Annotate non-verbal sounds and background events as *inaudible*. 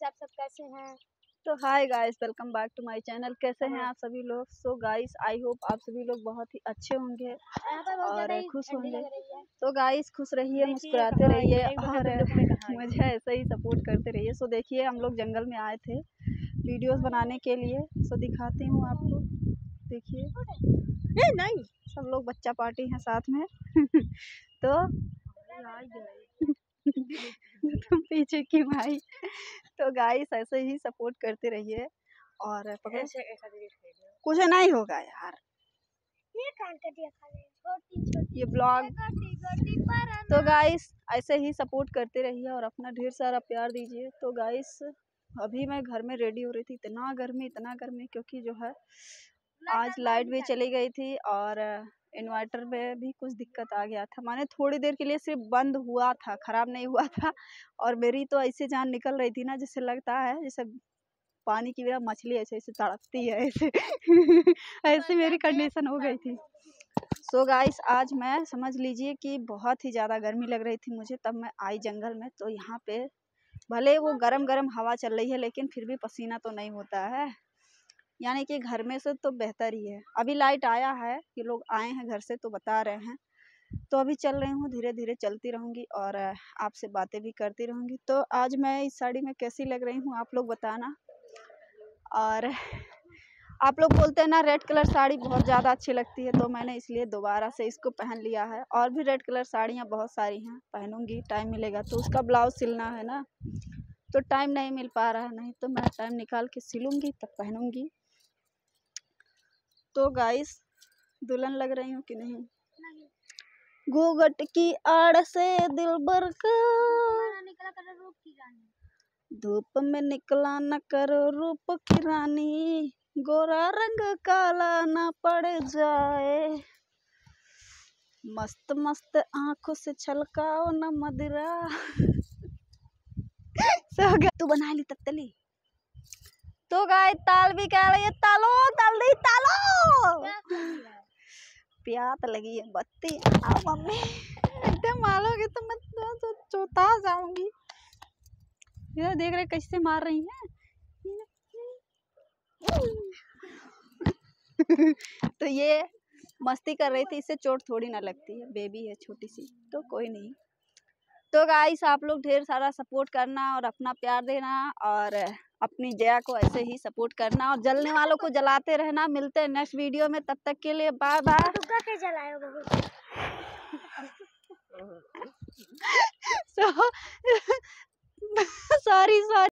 Guys आप सब कैसे हैं? तो hi guys welcome back to my channel. कैसे हैं आप सभी लोग? सो गाइस आई होप आप सभी लोग बहुत ही अच्छे होंगे और खुश होंगे। है। तो गाइस खुश रहिए मुस्कुराते रहिए और मुझे ऐसे ही सपोर्ट करते रहिए। सो देखिए हम लोग जंगल में आए थे वीडियोस बनाने के लिए। सो दिखाती हूँ आपको। देखिए। नहीं सब लोग बच्चा पार्टी हैं साथ में। *laughs* तो *laughs* *laughs* तुम पीछे की भाई। तो गाइस ऐसे ही सपोर्ट करते रहिए और पकड़ो। कुछ नहीं होगा यार। ये ब्लॉग तो गाइस ऐसे ही सपोर्ट करते रहिए और अपना ढेर सारा प्यार दीजिए। तो गाइस अभी मैं घर में रेडी हो रही थी। इतना गर्मी इतना गर्मी क्योंकि जो है आज लाइट भी चली गई थी और इन्वर्टर में भी कुछ दिक्कत आ गया था। माने थोड़ी देर के लिए सिर्फ़ बंद हुआ था ख़राब नहीं हुआ था *laughs* और मेरी तो ऐसे जान निकल रही थी ना जैसे लगता है जैसे पानी की बिना मछली ऐसे ऐसे तड़पती है ऐसे *laughs* ऐसी मेरी कंडीशन हो गई थी। सो so गाइस आज मैं समझ लीजिए कि बहुत ही ज़्यादा गर्मी लग रही थी मुझे तब मैं आई जंगल में तो यहाँ पे भले वो गरम गरम हवा चल रही है लेकिन फिर भी पसीना तो नहीं होता है। यानी कि घर में से तो बेहतर ही है। अभी लाइट आया है कि लोग आए हैं घर से तो बता रहे हैं। तो अभी चल रही हूँ धीरे धीरे चलती रहूँगी और आपसे बातें भी करती रहूँगी। तो आज मैं इस साड़ी में कैसी लग रही हूँ आप लोग बताना। और आप लोग बोलते हैं ना, रेड कलर साड़ी बहुत ज़्यादा अच्छी लगती है। तो मैंने इसलिए दोबारा से इसको पहन लिया है। और भी रेड कलर साड़ियाँ बहुत सारी हैं, पहनूँगी, टाइम मिलेगा तो उसका ब्लाउज सिलना है ना। तो टाइम नहीं मिल पा रहा है, नहीं तो मैं टाइम निकाल के सिलूँगी तब पहनूँगी। तो गाइस दुल्हन लग रही हूँ कि नहीं? घूघट की आड़ से दिल रानी धूप में निकला न करो रूप की रानी गोरा रंग काला न पड़ जाए। मस्त मस्त आँखों से छलकाओ न मदिरा। *laughs* तू बना ली तली तो गाय ताल भी कह रही है तालो ताल दी तालो। प्यास लगी है बत्ती। आओ मम्मी एकदम मारोगे तो मैं तो, तो चौथा जाऊँगी। इधर देख रहे कैसे मार रही हैं। तो ये मस्ती कर रही थी इससे चोट थोड़ी ना लगती है। बेबी है छोटी सी तो कोई नहीं। तो गाइस आप लोग ढेर सारा सपोर्ट करना और अपना प्यार देना और अपनी जया को ऐसे ही सपोर्ट करना और जलने वालों को जलाते रहना। मिलते हैं नेक्स्ट वीडियो में तब तक के लिए बाय बाय। Sorry sorry *laughs* *laughs*